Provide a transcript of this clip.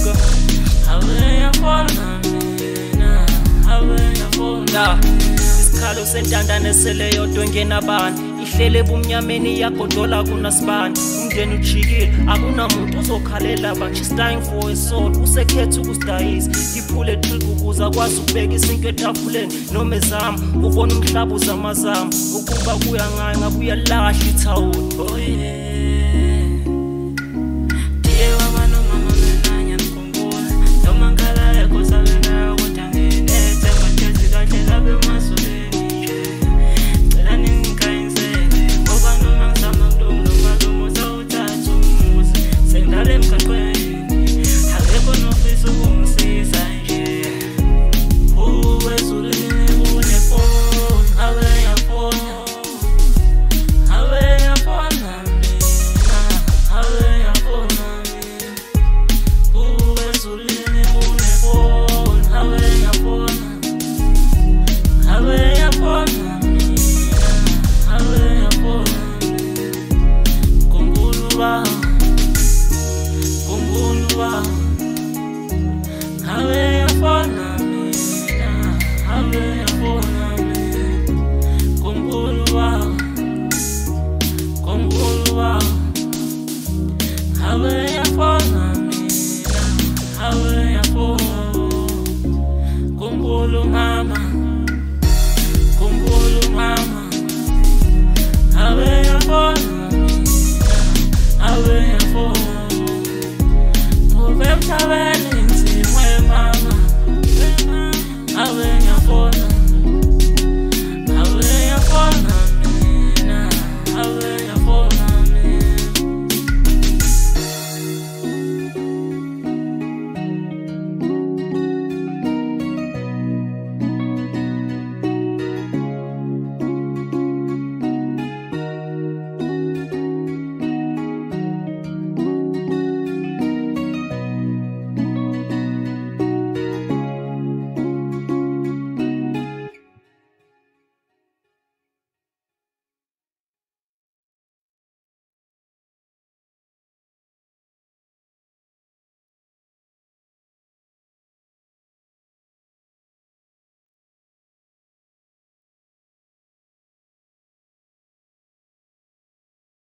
nigga. How will you fall on me? Nah, how will you fall? Nah. isikhalo sentandane sele yodwa engenabani ihlele ebumnyameni iyagodola kunasibani umndeni ujikile akunamuntu ozokhalela banje stying for esol usekhetha ukusidayisa iphule trik ukuze akwazi ukubeka izinto etafuleni noma ezama ubona umhlabu uzamazama ukuba kuya ngayo ngabe uyalahla ithawuni oh yeah.